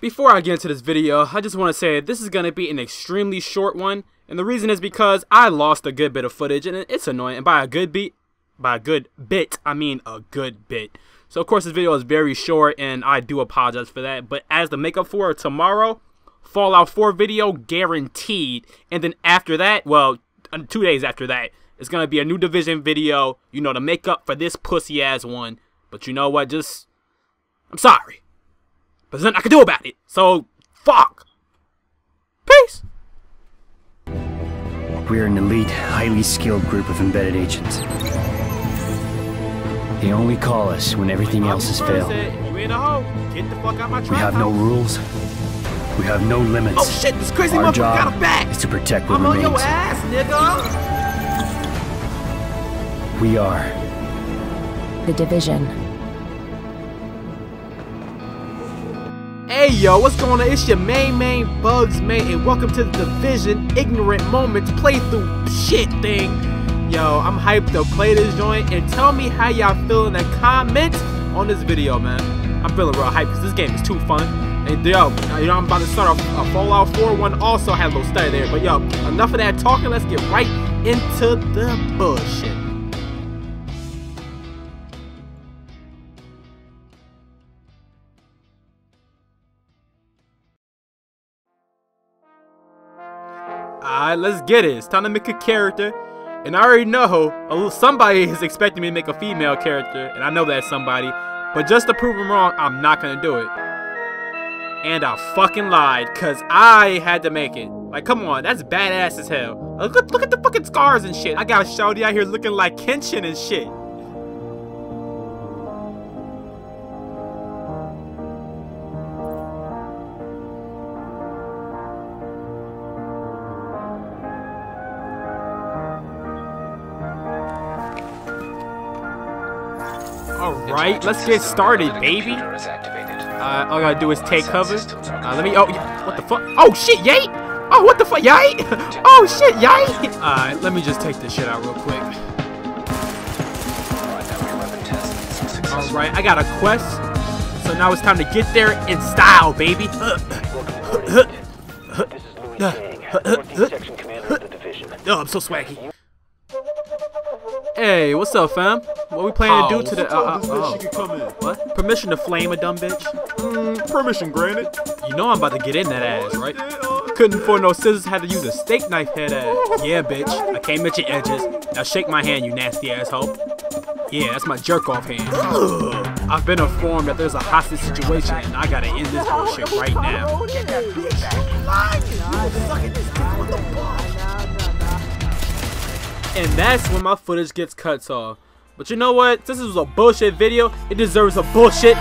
Before I get into this video, I just want to say this is going to be an extremely short one, and the reason is because I lost a good bit of footage, and it's annoying, and by a good beat, by a good bit, I mean a good bit. So of course this video is very short, and I do apologize for that, but as the makeup for tomorrow, Fallout 4 video guaranteed, and then after that, well, two days after that, it's going to be a new Division video, you know, to make up for this pussy-ass one, but you know what, just, I'm sorry. But there's nothing I can do about it. So, fuck. Peace. We're an elite, highly skilled group of embedded agents. They only call us when everything else has failed. We have no rules. We have no limits. Oh shit, this crazy Our motherfucker job got a back. is to protect what I'm remains. on your ass, nigga. We are The Division. Hey yo, what's going on? It's your main main BuGzMAIN, and welcome to the Division Ignorant Moments playthrough shit thing. Yo, I'm hyped to play this joint, and tell me how y'all feel in the comments on this video, man. I'm feeling real hyped because this game is too fun. And yo, uh, you know I'm about to start a, a uh, Fallout 4 one. Also had a little study there, but yo, enough of that talking. Let's get right into the bullshit. Alright, let's get it. It's time to make a character. And I already know somebody is expecting me to make a female character. And I know that's somebody. But just to prove them wrong, I'm not going to do it. And I fucking lied. Because I had to make it. Like, come on. That's badass as hell. Look, look at the fucking scars and shit. I got a shawty out here looking like Kenshin and shit. Alright, let's get started, baby. Uh, all I gotta do is take cover. Uh, let me. Oh, what the fuck? Oh shit, yay! Oh, what the fuck, yay! Oh shit, yay! Alright, let me just take this shit out real quick. Alright, I got a quest. So now it's time to get there in style, baby. Oh, I'm so swaggy. Hey, what's up, fam? What we planning to do to the? Uh, uh, oh. What? Permission to flame a dumb bitch? Mm, permission granted. You know I'm about to get in that ass, right? Couldn't afford no scissors, had to use a steak knife head ass. Yeah, bitch. I came at your edges. Now shake my hand, you nasty asshole. Yeah, that's my jerk off hand. I've been informed that there's a hostage situation and I gotta end this bullshit right now. And that's when my footage gets cut off. But you know what? This was a bullshit video. It deserves a bullshit